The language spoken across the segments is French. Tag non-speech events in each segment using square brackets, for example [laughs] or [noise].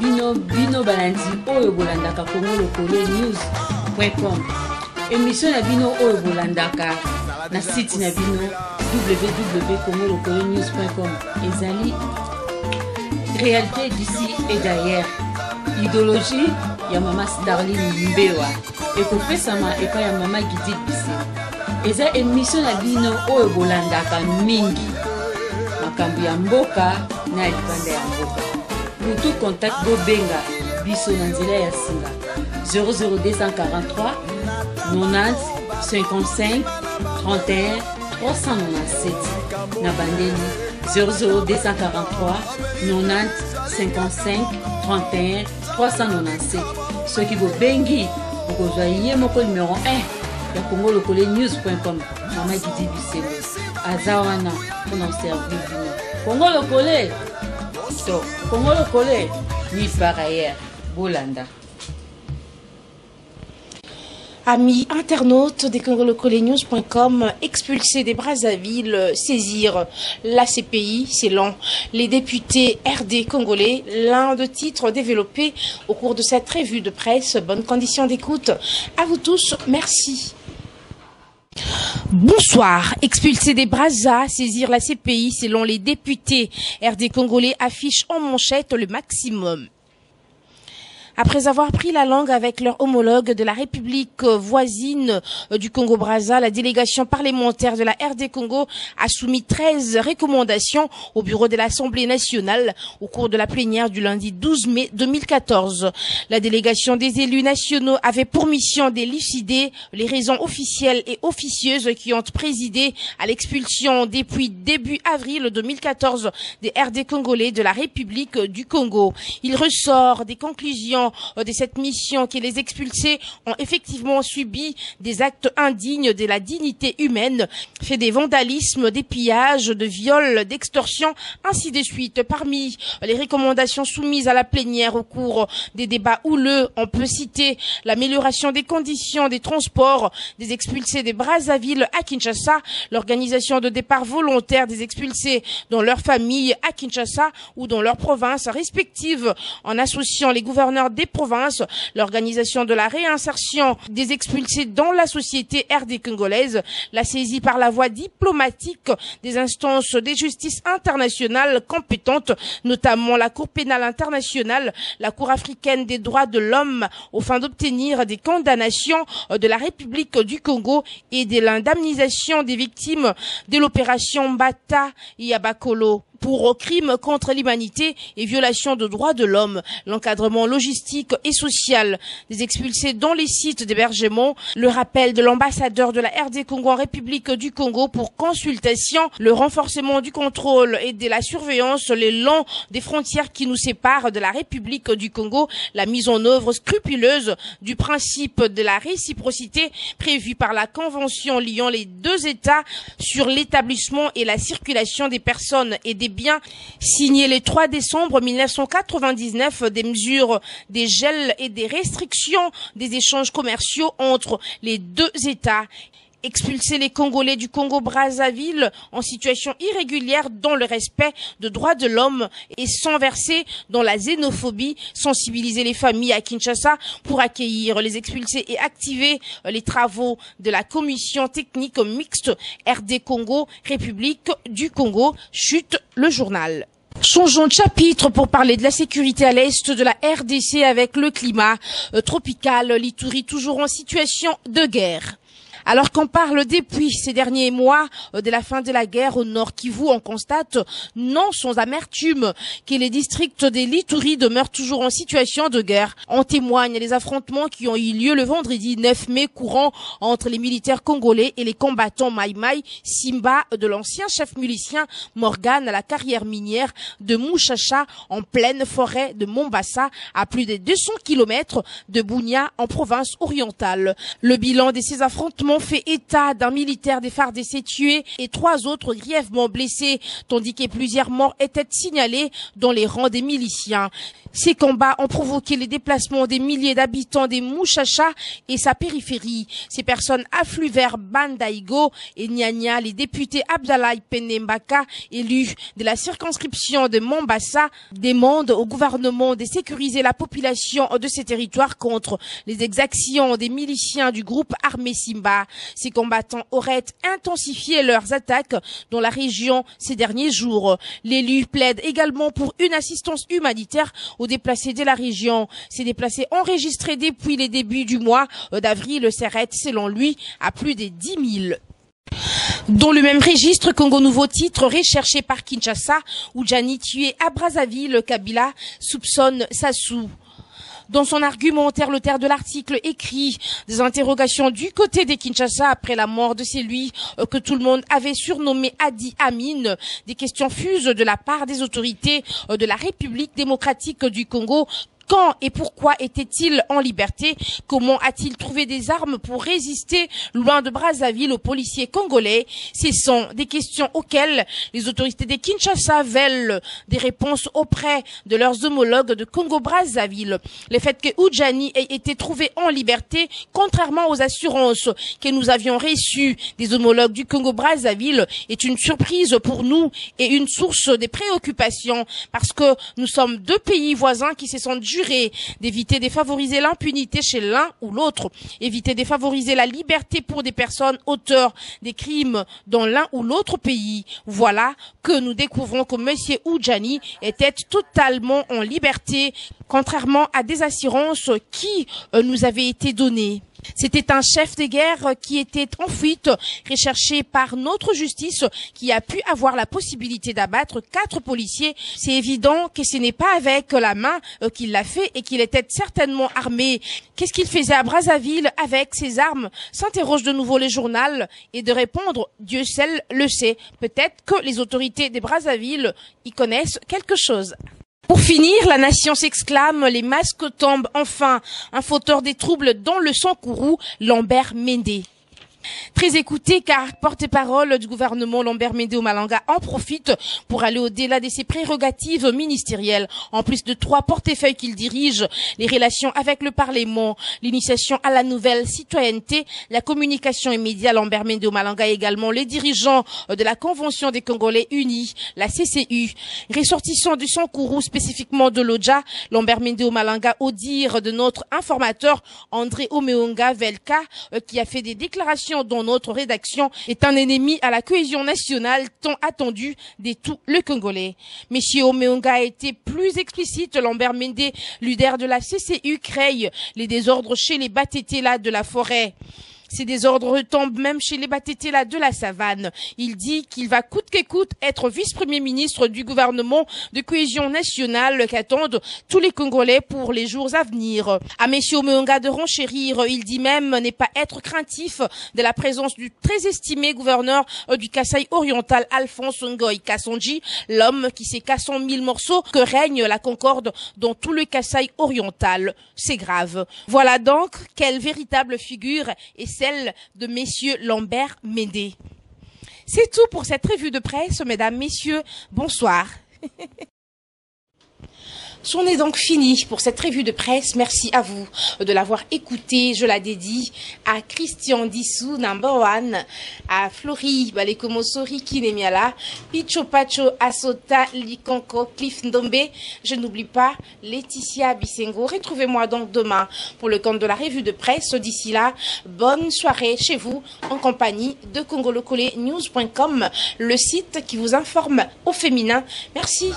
bino bino balandi oyo bolandaka kongo lokolo news com. Émission na bino oyo bolandaka na site na bino www congo lokolo news com. Ezali réalité d'ici et d'ailleurs idéologie ya mama darlin mbewa. Ekopesama epai ya mama gidit bise. Eza émission na bino oyo bolandaka mingi. Makambo ya mboka na libanda ya mboka. Butu contact bobenga biso na nzela ya singa. 00243 90 55 31 397 na bandeli 00243 90 55 31 397 soki bobengi okozwa ye moko numero 1 ya congo lokole news.com bolanda Amis internautes des congolocolenews.com, expulsés des Brazzaville, saisir la CPI, c'est long. Les députés RD congolais, l'un de titres développés au cours de cette revue de presse. Bonne condition d'écoute. À vous tous, merci. Bonsoir. Expulsés des Brazza, saisir la CPI selon les députés. RD congolais affiche en manchette le maximum. Après avoir pris la langue avec leur homologue de la République voisine du Congo-Brazza, la délégation parlementaire de la RD Congo a soumis 13 recommandations au bureau de l'Assemblée nationale au cours de la plénière du lundi 12 mai 2014. La délégation des élus nationaux avait pour mission d'élucider les raisons officielles et officieuses qui ont présidé à l'expulsion depuis début avril 2014 des RD congolais de la République du Congo. Il ressort des conclusions de cette mission que les expulsés ont effectivement subi des actes indignes de la dignité humaine, fait des vandalismes, des pillages, de viols, d'extorsions, ainsi de suite. Parmi les recommandations soumises à la plénière au cours des débats houleux, on peut citer l'amélioration des conditions des transports des expulsés des Brazzaville à Kinshasa, l'organisation de départ volontaire des expulsés dans leur famille à Kinshasa ou dans leurs provinces respectives, en associant les gouverneurs des provinces, l'organisation de la réinsertion des expulsés dans la société RD congolaise, la saisie par la voie diplomatique des instances de justice internationales compétentes, notamment la Cour pénale internationale, la Cour africaine des droits de l'homme, aux fins d'obtenir des condamnations de la République du Congo et de l'indemnisation des victimes de l'opération Bata Yabakolo pour crimes contre l'humanité et violation de droits de l'homme, l'encadrement logistique et social des expulsés dans les sites d'hébergement, le rappel de l'ambassadeur de la RD Congo en République du Congo pour consultation, le renforcement du contrôle et de la surveillance. Le long des frontières qui nous séparent de la République du Congo, la mise en œuvre scrupuleuse du principe de la réciprocité prévu par la Convention liant les deux États sur l'établissement et la circulation des personnes et des biens signé le 3 décembre 1999 des mesures des gels et des restrictions des échanges commerciaux entre les deux États expulser les Congolais du Congo-Brazzaville en situation irrégulière dans le respect de droits de l'homme et sans verser dans la xénophobie, sensibiliser les familles à Kinshasa pour accueillir les expulsés et activer les travaux de la commission technique mixte RD Congo, République du Congo, chute le journal. Changeons de chapitre pour parler de la sécurité à l'est de la RDC avec le climat euh, tropical, l'Itourie toujours en situation de guerre. Alors qu'on parle depuis ces derniers mois euh, de la fin de la guerre au Nord Kivu, on constate, non sans amertume, que les districts des Litouris demeurent toujours en situation de guerre. En témoignent les affrontements qui ont eu lieu le vendredi 9 mai courant entre les militaires congolais et les combattants Mai, Simba de l'ancien chef milicien Morgan à la carrière minière de Mouchacha en pleine forêt de Mombasa à plus de 200 kilomètres de Bounia en province orientale. Le bilan de ces affrontements fait état d'un militaire des FARDC tué et trois autres grièvement blessés, tandis que plusieurs morts étaient signalés dans les rangs des miliciens. Ces combats ont provoqué les déplacements des milliers d'habitants des Mouchacha et sa périphérie. Ces personnes affluent vers Bandaïgo et Nyanya. Les députés Abdallah Penembaka, élus de la circonscription de Mombasa, demandent au gouvernement de sécuriser la population de ces territoires contre les exactions des miliciens du groupe armé Simba. Ces combattants auraient intensifié leurs attaques dans la région ces derniers jours. L'élu plaide également pour une assistance humanitaire déplacés de la région. Ces déplacés enregistrés depuis les débuts du mois d'avril s'arrêtent, selon lui, à plus de 10 000. Dans le même registre, Congo Nouveau titre recherché par Kinshasa, où Gianni tué à Brazzaville, Kabila soupçonne Sassou. Dans son argumentaire, l'auteur de l'article écrit des interrogations du côté des Kinshasa après la mort de celui euh, que tout le monde avait surnommé Adi Amin. Des questions fusent de la part des autorités euh, de la République démocratique du Congo quand et pourquoi était-il en liberté? Comment a-t-il trouvé des armes pour résister loin de Brazzaville aux policiers congolais? Ce sont des questions auxquelles les autorités de Kinshasa veulent des réponses auprès de leurs homologues de Congo-Brazzaville. Le fait que Oudjani ait été trouvé en liberté, contrairement aux assurances que nous avions reçues des homologues du Congo-Brazzaville, est une surprise pour nous et une source de préoccupation parce que nous sommes deux pays voisins qui se sont d'éviter de favoriser l'impunité chez l'un ou l'autre, éviter de favoriser la liberté pour des personnes auteurs des crimes dans l'un ou l'autre pays. Voilà que nous découvrons que Monsieur Oudjani était totalement en liberté, contrairement à des assurances qui euh, nous avaient été données. C'était un chef de guerre qui était en fuite, recherché par notre justice, qui a pu avoir la possibilité d'abattre quatre policiers. C'est évident que ce n'est pas avec la main euh, qu'il l'a fait et qu'il était certainement armé. Qu'est-ce qu'il faisait à Brazzaville avec ses armes? S'interroge de nouveau le journal et de répondre, Dieu seul le sait. Peut-être que les autorités de Brazzaville y connaissent quelque chose. Pour finir, la nation s'exclame, les masques tombent enfin. Un fauteur des troubles dans le sang courroux, Lambert Mendé. Très écouté car porte-parole du gouvernement Lambert Médéo Malanga en profite pour aller au-delà de ses prérogatives ministérielles. En plus de trois portefeuilles qu'il dirige, les relations avec le Parlement, l'initiation à la nouvelle citoyenneté, la communication et médias, Lambert Médéo Malanga également les dirigeants de la Convention des Congolais Unis, la CCU. Ressortissant du Sankourou, spécifiquement de l'Oja, Lambert Médéo Malanga au dire de notre informateur André Omeonga Velka, euh, qui a fait des déclarations dans notre rédaction est un ennemi à la cohésion nationale tant attendue des tout le Congolais. Monsieur Omeonga a été plus explicite. Lambert Mende, leader de la CCU, crée les désordres chez les Batétélas de la forêt. Ces désordres retombent même chez les Batétéla de la savane. Il dit qu'il va coûte que coûte être vice-premier ministre du gouvernement de cohésion nationale qu'attendent tous les Congolais pour les jours à venir. À messieurs Omeonga de renchérir, il dit même n'est pas être craintif de la présence du très estimé gouverneur du Kassai oriental Alphonse Ngoy Kassonji, l'homme qui s'est cassé en mille morceaux que règne la concorde dans tout le Kassai oriental. C'est grave. Voilà donc quelle véritable figure est celle de messieurs Lambert Médé. C'est tout pour cette revue de presse, mesdames, messieurs. Bonsoir. [laughs] C'en est donc fini pour cette revue de presse. Merci à vous de l'avoir écouté. Je la dédie à Christian Dissou, number one, à Flori Balekomosori Kinemiala, Picho Pacho Asota Likonko Cliff Ndombe. Je n'oublie pas Laetitia Bissengo. Retrouvez-moi donc demain pour le compte de la revue de presse. D'ici là, bonne soirée chez vous en compagnie de congolocolenews.com, le site qui vous informe au féminin. Merci.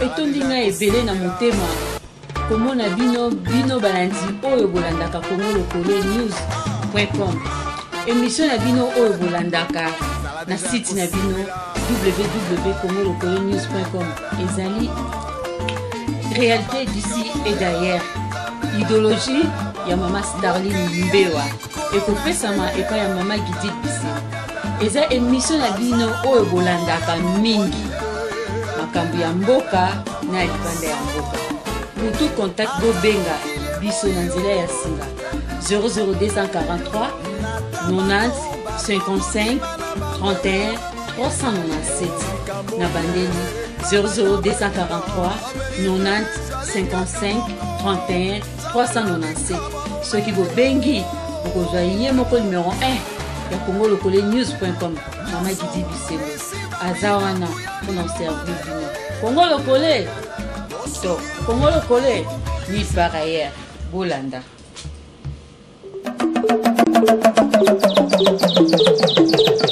Etondi ngai ebele na motema. Komona bino bino balandi oyo bolandaka kongo lokolo news com. Emission na bino oyo bolandaka na site na bino www kongo lokolo news com. Ezali réalité d'ici et d'ailleurs idéologie ya mama starlin mbewa. Ekopesama epai ya mama gidit bise eza emission na bino oyo bolandaka mingi makambo ya mboka na libanda ya mboka. Butu contact bobenga biso na nzela ya singa. 00243 90 55 31 397 na bandeli 00243 90 55 31 397 soki bobengi okozwa ye moko numero 1 ya congo lokole news.com mama didi bisemo aza wana mpona oservir bino congo lokole. To congo lokole ni par ailleurs. Bolanda. Thank you.